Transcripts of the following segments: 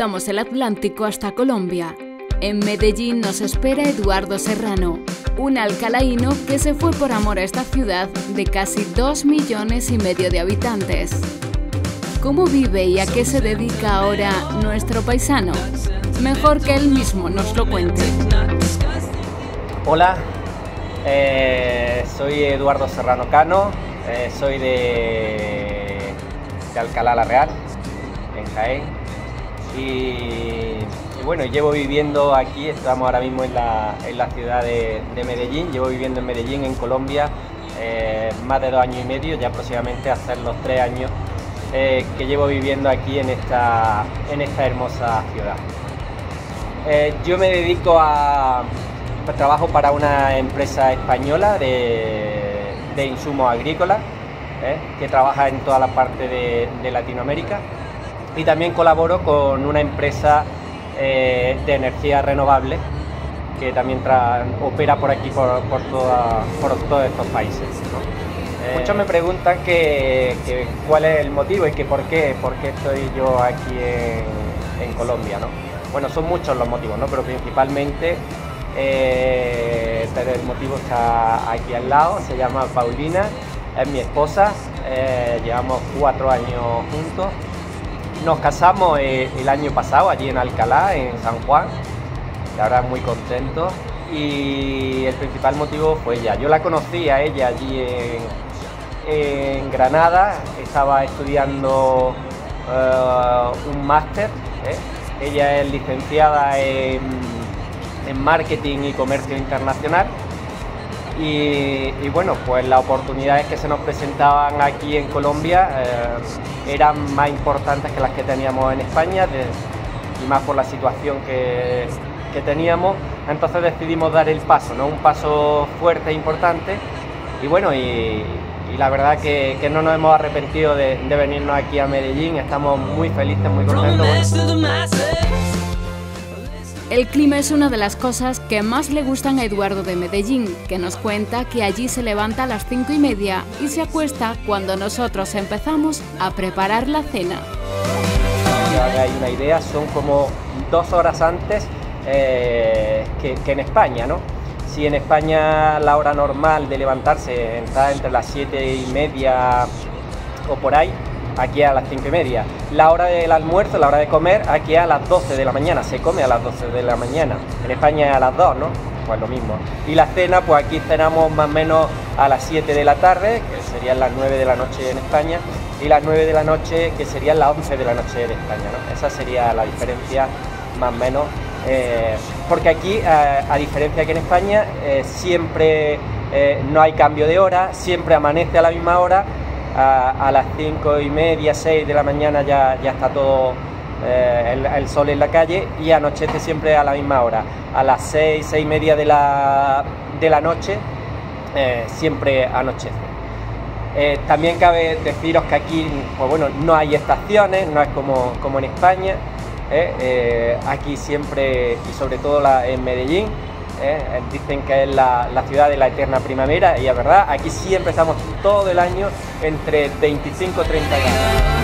cruzamos el Atlántico hasta Colombia. En Medellín nos espera Eduardo Serrano, un alcalaíno que se fue por amor a esta ciudad de casi 2 millones y medio de habitantes. ¿Cómo vive y a qué se dedica ahora nuestro paisano? Mejor que él mismo nos lo cuente. Hola, eh, soy Eduardo Serrano Cano, eh, soy de, de Alcalá la Real, en Jaén. Y, bueno, llevo viviendo aquí, estamos ahora mismo en la, ciudad de, Medellín, llevo viviendo en Medellín, en Colombia, eh, más de dos años y medio, ya aproximadamente hacer los tres años que llevo viviendo aquí en esta, en esta hermosa ciudad. yo me dedico a, pues trabajo para una empresa española de, insumos agrícolas ¿eh? que trabaja en toda la parte de, Latinoamérica y también colaboro con una empresa eh, de energía renovable que también opera por aquí, por, por, todos estos países. Eh, muchos me preguntan que, cuál es el motivo y que por qué, por qué estoy yo aquí en, Colombia. ¿no? Bueno, son muchos los motivos, pero principalmente eh, pero el motivo está aquí al lado, se llama Paulina, es mi esposa, eh, llevamos cuatro años juntos. Nos casamos eh, el año pasado allí en Alcalá, en San Juan, y ahora muy contentos. Y el principal motivo fue ella. Yo la conocí a ella allí en, Granada, estaba estudiando un máster. Ella es licenciada en en marketing y comercio internacional. Y, bueno, pues las oportunidades que se nos presentaban aquí en Colombia eh, eran más importantes que las que teníamos en España y más por la situación que, que, teníamos. Entonces decidimos dar el paso, ¿no? un paso fuerte e importante. Y bueno, y, la verdad que, que, no nos hemos arrepentido de, de venirnos aquí a Medellín. Estamos muy felices, muy contentos. El clima es una de las cosas que más le gustan a Eduardo de Medellín, que nos cuenta que allí se levanta a las cinco y media y se acuesta cuando nosotros empezamos a preparar la cena. Hay una idea, son como dos horas antes eh, que, en España, ¿no? Si en España la hora normal de levantarse está entre las siete y media o por ahí, aquí a las 5 y media. La hora del almuerzo, la hora de comer, aquí a las 12 de la mañana, se come a las 12 de la mañana. En España es a las 2, ¿no? Pues lo mismo. Y la cena, pues aquí cenamos más o menos a las 7 de la tarde, que serían las 9 de la noche en España, y las 9 de la noche, que serían las 11 de la noche en España, ¿no? Esa sería la diferencia más o menos. Eh, porque aquí, eh, a, diferencia que en España, eh, siempre no hay cambio de hora, siempre amanece a la misma hora a, las cinco y media, 6 de la mañana ya, ya está todo eh, el, sol en la calle y anochece siempre a la misma hora. A las 6, 6 y media de la, de la noche eh, siempre anochece. Eh, también cabe deciros que aquí pues bueno, no hay estaciones, no es como, como en España. aquí siempre, y sobre todo en Medellín, ¿eh? Eh, dicen que es la, ciudad de la eterna primavera y es verdad, aquí siempre estamos todo el año entre 25 y 30 grados.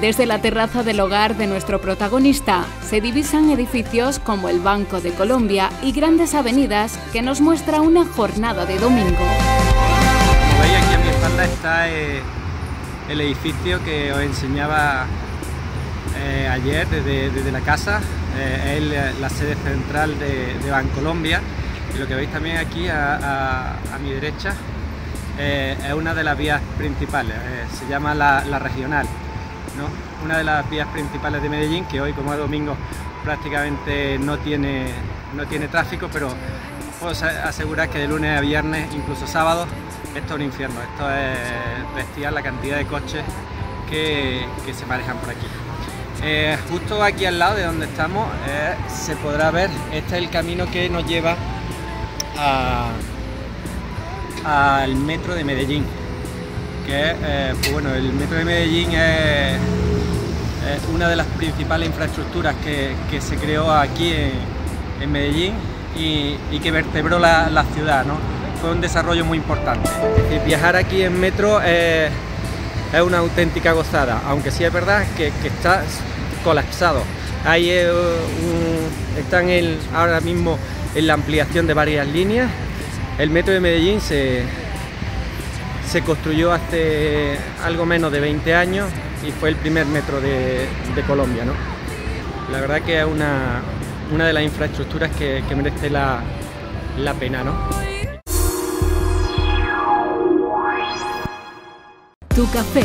Desde la terraza del hogar de nuestro protagonista se divisan edificios como el Banco de Colombia y grandes avenidas que nos muestra una jornada de domingo. Como veis aquí a mi espalda está eh, el edificio que os enseñaba ayer desde, la casa, es la sede central de, de Bancolombia. Y lo que veis también aquí a, mi derecha eh, es una de las vías principales, eh, se llama la, regional, una de las vías principales de Medellín que hoy como es domingo prácticamente no tiene, no tiene tráfico, pero puedo asegurar que de lunes a viernes, incluso sábado, esto es un infierno, esto es bestial la cantidad de coches que, se manejan por aquí. Eh, justo aquí al lado de donde estamos se podrá ver, este es el camino que nos lleva al metro de Medellín. Que eh, pues bueno, el metro de Medellín es, una de las principales infraestructuras que, se creó aquí en, Medellín y, que vertebró la, ciudad. ¿no? Fue un desarrollo muy importante. viajar aquí en metro es, una auténtica gozada, aunque sí es verdad que, que está colapsado. Ahí están ahora mismo en la ampliación de varias líneas. El metro de Medellín se, se construyó hace algo menos de 20 años y fue el primer metro de, Colombia. ¿no? La verdad que es una, de las infraestructuras que, merece la, la pena. ¿no? Tu café,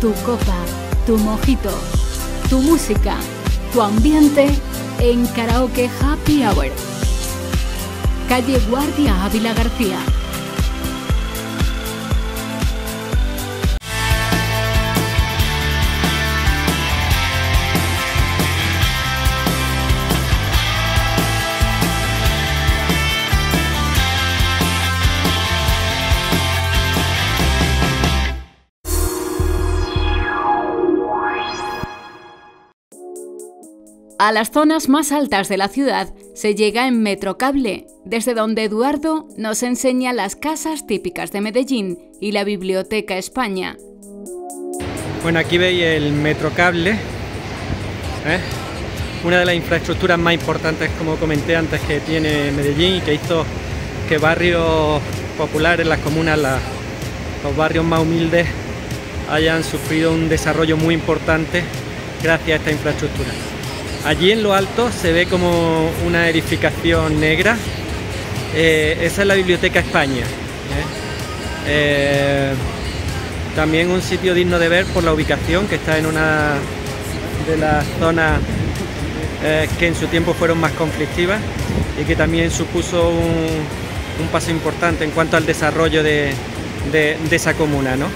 tu copa, tu mojito, tu música, tu ambiente en Karaoke Happy Hour. Calle Guardia Ávila García. A las zonas más altas de la ciudad se llega en Metrocable, desde donde Eduardo nos enseña las casas típicas de Medellín y la Biblioteca España. Bueno, aquí veis el Metrocable, ¿eh? una de las infraestructuras más importantes, como comenté antes, que tiene Medellín y que hizo que barrios populares, las comunas, los barrios más humildes, hayan sufrido un desarrollo muy importante gracias a esta infraestructura. Allí en lo alto se ve como una edificación negra. Eh, esa es la Biblioteca España. ¿eh? Eh, también un sitio digno de ver por la ubicación, que está en una de las zonas que en su tiempo fueron más conflictivas y que también supuso un, paso importante en cuanto al desarrollo de, esa comuna. ¿no?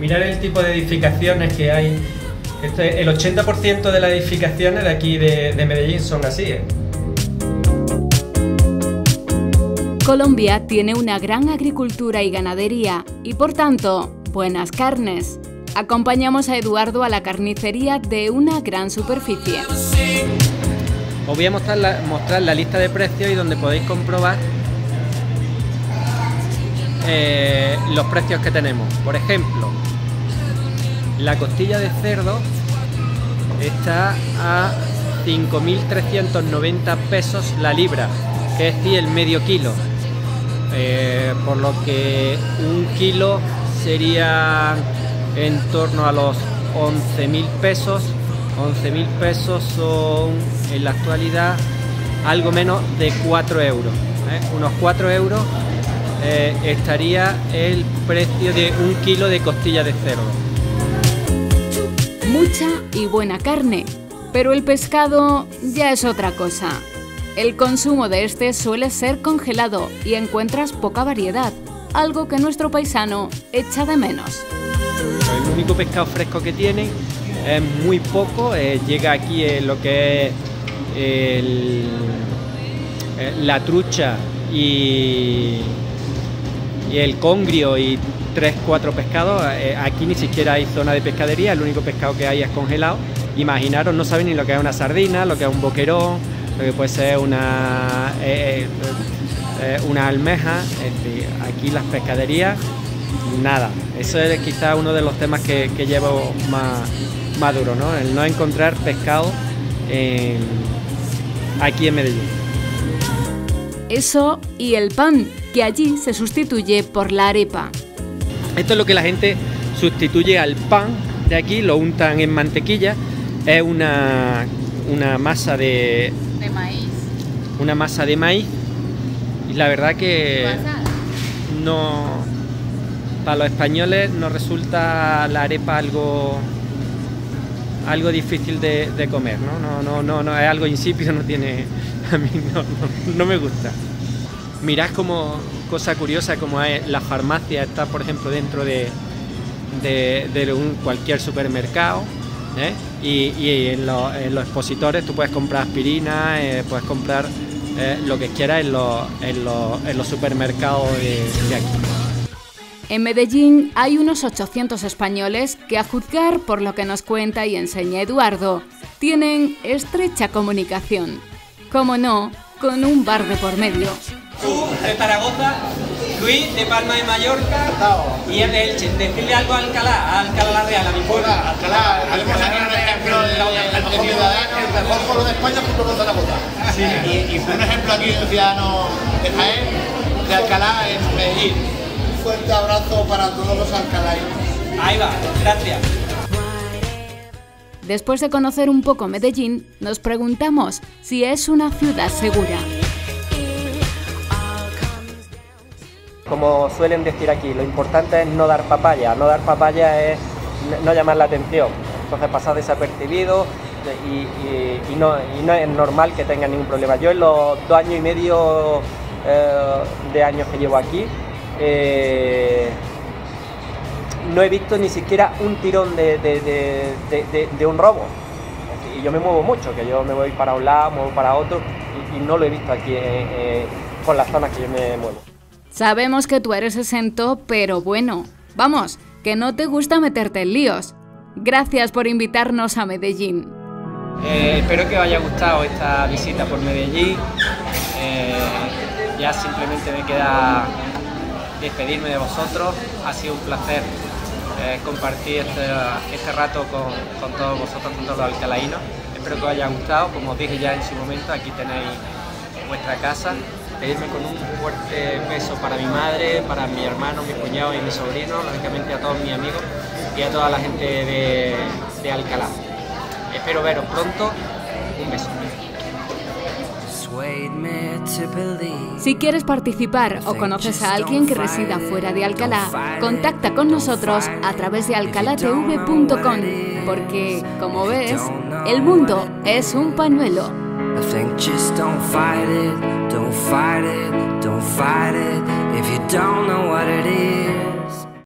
Mirar el tipo de edificaciones que hay este, el 80% de las edificaciones de aquí de, Medellín son así. ¿eh? Colombia tiene una gran agricultura y ganadería y por tanto buenas carnes. Acompañamos a Eduardo a la carnicería de una gran superficie. Os voy a mostrar la, mostrar la lista de precios y donde podéis comprobar eh, los precios que tenemos. Por ejemplo, la costilla de cerdo está a 5.390 pesos la libra, que es decir, el medio kilo. Eh, por lo que un kilo sería en torno a los 11.000 pesos. 11.000 pesos son en la actualidad algo menos de 4 euros. ¿eh? Unos 4 euros eh, estaría el precio de un kilo de costilla de cerdo mucha y buena carne, pero el pescado ya es otra cosa. El consumo de este suele ser congelado y encuentras poca variedad, algo que nuestro paisano echa de menos. El único pescado fresco que tiene es muy poco, eh, llega aquí lo que es eh, la trucha y, y el congrio y tres, cuatro pescados. Eh, aquí ni siquiera hay zona de pescadería, el único pescado que hay es congelado. Imaginaros, no saben ni lo que es una sardina, lo que es un boquerón, lo que puede ser una, eh, eh, una almeja. aquí las pescaderías, nada. Eso es quizá uno de los temas que, llevo más, más duro, ¿no? El no encontrar pescado aquí en Medellín. Eso y el pan, que allí se sustituye por la arepa. Esto es lo que la gente sustituye al pan de aquí, lo untan en mantequilla. Es una, una masa de, de maíz. Una masa de maíz. Y la verdad que no. Para los españoles nos resulta la arepa algo algo difícil de, comer, ¿no? No, no, no, no, es algo insípido, no tiene. A mí no, no me gusta. Mirad como cosa curiosa como es la farmacia está por ejemplo dentro de, un, cualquier supermercado ¿eh? y, en, los expositores tú puedes comprar aspirina, eh, puedes comprar eh, lo que quieras en, en, los supermercados de, de aquí. En Medellín hay unos 800 españoles que, a juzgar por lo que nos cuenta y enseña Eduardo, tienen estrecha comunicación. Como no, con un bar de por medio. ¿Tú de Zaragoza? Luis de Palma de Mallorca y es de Elche. Decirle algo a Alcalá, a Alcalá la Real, a mi pueblo. Alcalá, tenemos aquí un ejemplo de, ciudadano, el mejor pueblo de España junto con Zaragoza. Sí. Y, y un ejemplo aquí de ciudadano de Jaén, de Alcalá en Medellín. Un fuerte abrazo para todos los alcalainos. Ahí va, gracias. Después de conocer un poco Medellín, nos preguntamos si es una ciudad segura. Como suelen decir aquí, lo importante es no dar papaya. No dar papaya es no llamar la atención. Entonces pasar desapercibido y, no, es normal que tenga ningún problema. Yo en los dos años y medio eh, de años que llevo aquí, eh, no he visto ni siquiera un tirón de, un robo. Y yo me muevo mucho, que yo me voy para un lado, muevo para otro, y, no lo he visto aquí con las zonas que yo me muevo. Sabemos que tú eres exento, pero bueno, vamos, que no te gusta meterte en líos. Gracias por invitarnos a Medellín. Eh, espero que os haya gustado esta visita por Medellín. Eh, ya simplemente me queda despedirme de vosotros. Ha sido un placer eh, compartir este, este rato con, con, todos vosotros, con todos los alcalainos. Espero que os haya gustado. Como os dije ya en su momento, aquí tenéis vuestra casa pedirme con un fuerte beso para mi madre, para mi hermano, mi cuñado y mi sobrino, lógicamente a todos mis amigos y a toda la gente de, de Alcalá. Espero veros pronto. Un beso. Si quieres participar o conoces a alguien que resida fuera de Alcalá, contacta con nosotros a través de alcalatv.com, porque, como ves, el mundo es un pañuelo. Don't fight it, don't fight it if you don't know what it is.